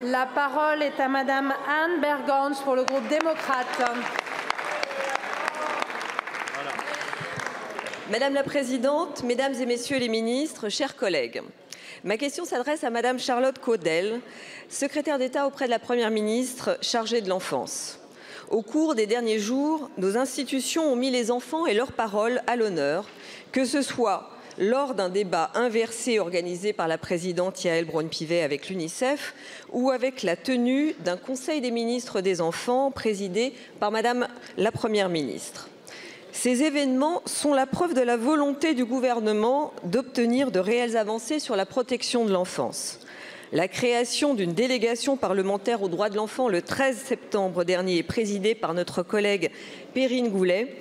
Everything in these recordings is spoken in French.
La parole est à Madame Anne Bergans pour le groupe démocrate. Madame la Présidente, Mesdames et Messieurs les ministres, chers collègues, ma question s'adresse à Madame Charlotte Caudel, secrétaire d'État auprès de la Première ministre chargée de l'enfance. Au cours des derniers jours, nos institutions ont mis les enfants et leurs paroles à l'honneur, que ce soit lors d'un débat inversé organisé par la présidente Yael Braun-Pivet avec l'UNICEF ou avec la tenue d'un conseil des ministres des enfants présidé par Madame la Première ministre. Ces événements sont la preuve de la volonté du gouvernement d'obtenir de réelles avancées sur la protection de l'enfance. La création d'une délégation parlementaire aux droits de l'enfant le 13 septembre dernier, présidée par notre collègue Perrine Goulet,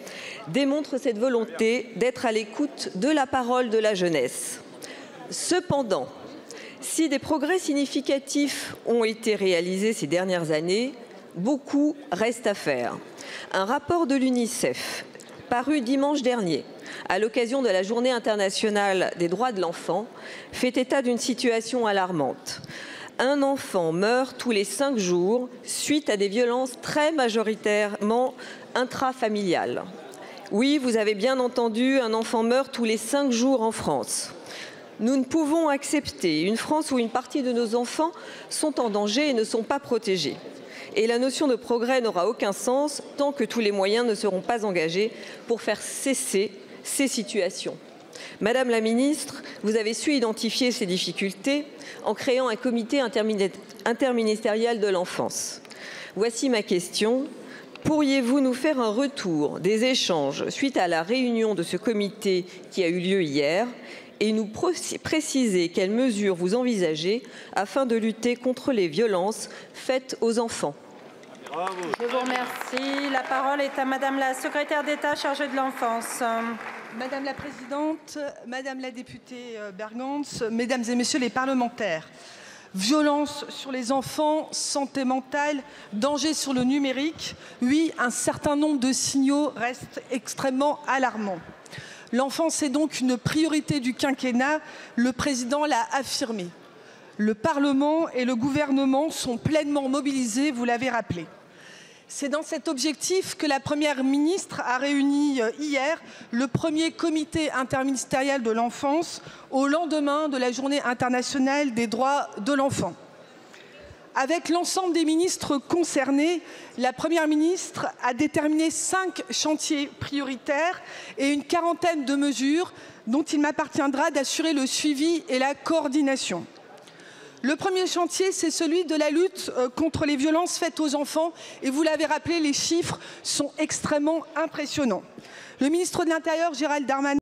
démontre cette volonté d'être à l'écoute de la parole de la jeunesse. Cependant, si des progrès significatifs ont été réalisés ces dernières années, beaucoup reste à faire. Un rapport de l'UNICEF paru dimanche dernier à l'occasion de la Journée internationale des droits de l'enfant fait état d'une situation alarmante. Un enfant meurt tous les cinq jours suite à des violences très majoritairement intrafamiliales. Oui, vous avez bien entendu, un enfant meurt tous les cinq jours en France. Nous ne pouvons accepter une France où une partie de nos enfants sont en danger et ne sont pas protégés. Et la notion de progrès n'aura aucun sens tant que tous les moyens ne seront pas engagés pour faire cesser ces situations. Madame la ministre, vous avez su identifier ces difficultés en créant un comité interministériel de l'enfance. Voici ma question. Pourriez-vous nous faire un retour des échanges suite à la réunion de ce comité qui a eu lieu hier et nous préciser quelles mesures vous envisagez afin de lutter contre les violences faites aux enfants? Je vous remercie. La parole est à Madame la secrétaire d'État chargée de l'enfance. Madame la présidente, Madame la députée Bergans, Mesdames et Messieurs les parlementaires, violence sur les enfants, santé mentale, danger sur le numérique, oui, un certain nombre de signaux restent extrêmement alarmants. L'enfance est donc une priorité du quinquennat, le président l'a affirmé. Le Parlement et le gouvernement sont pleinement mobilisés, vous l'avez rappelé. C'est dans cet objectif que la Première ministre a réuni hier le premier comité interministériel de l'enfance au lendemain de la Journée internationale des droits de l'enfant. Avec l'ensemble des ministres concernés, la Première ministre a déterminé cinq chantiers prioritaires et une quarantaine de mesures dont il m'appartiendra d'assurer le suivi et la coordination. Le premier chantier, c'est celui de la lutte contre les violences faites aux enfants et vous l'avez rappelé, les chiffres sont extrêmement impressionnants. Le ministre de l'Intérieur, Gérald Darmanin,